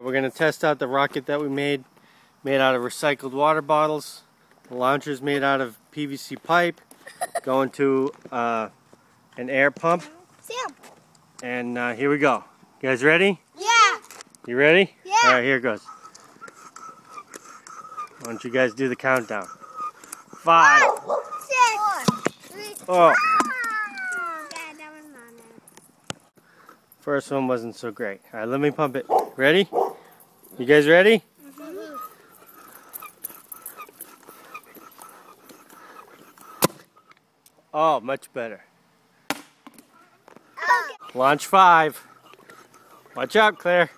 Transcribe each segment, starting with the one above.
We're going to test out the rocket that we made, made out of recycled water bottles. The launcher's made out of PVC pipe, going to uh, an air pump. Sam. And uh, here we go. You guys ready? Yeah. You ready? Yeah. All right, here it goes. Why don't you guys do the countdown? Five. Six. Three. Oh, Oh, that was not it. first one wasn't so great. All right, let me pump it. Ready? You guys ready? Oh, much better. Launch five. Watch out, Claire.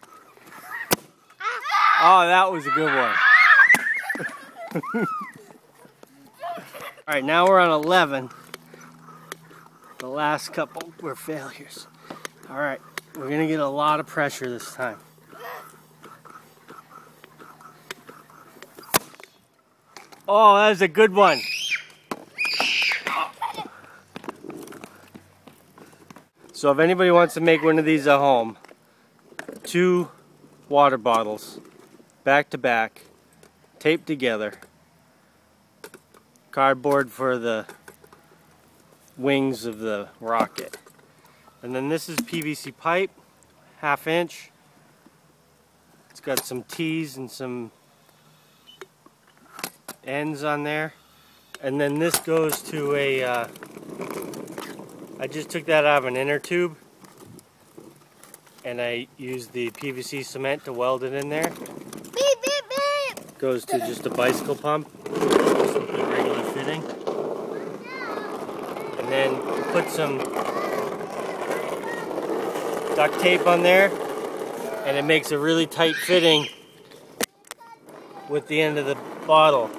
Oh, that was a good one. All right, now we're on 11. The last couple were failures. All right, we're gonna get a lot of pressure this time. Oh, that was a good one. So if anybody wants to make one of these at home, two water bottles, back to back, taped together, cardboard for the wings of the rocket. And then this is PVC pipe, half inch. It's got some T's and some ends on there. And then this goes to a, uh, I just took that out of an inner tube and I used the PVC cement to weld it in there. Beep, beep, beep. Goes to just a bicycle pump, just regular fitting. And then put some duct tape on there and it makes a really tight fitting with the end of the bottle.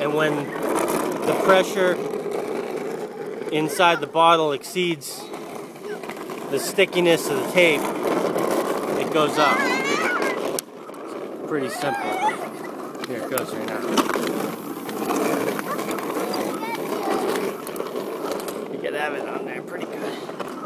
And when the pressure inside the bottle exceeds the stickiness of the tape, it goes up. Pretty simple. Here it goes right now. You can have it on there pretty good.